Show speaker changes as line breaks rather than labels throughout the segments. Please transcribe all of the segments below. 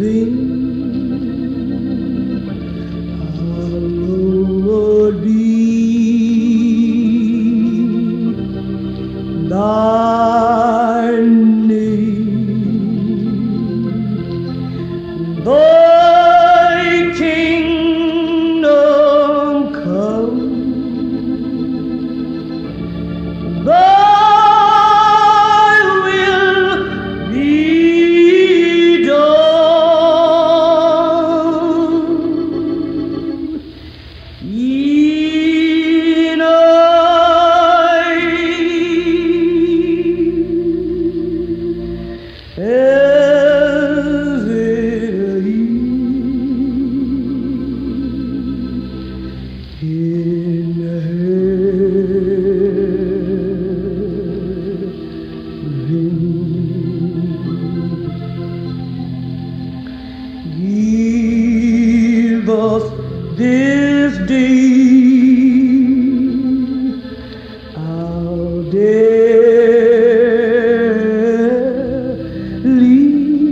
Thy name. Thy Give us this day our daily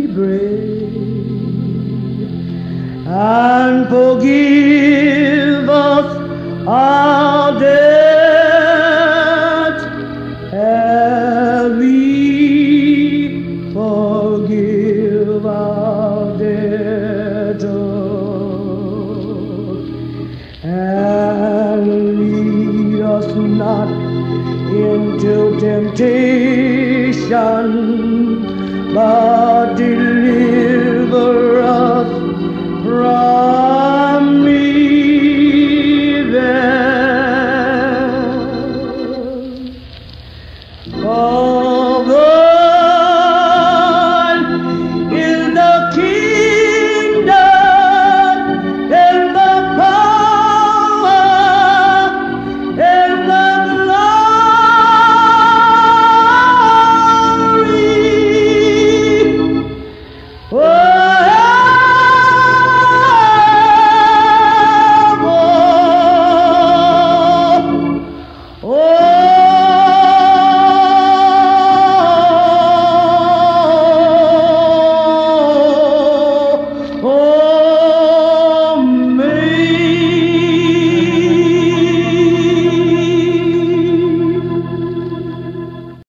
bread and forgive us our debt as we not into temptation, but deliver us from evil. Oh,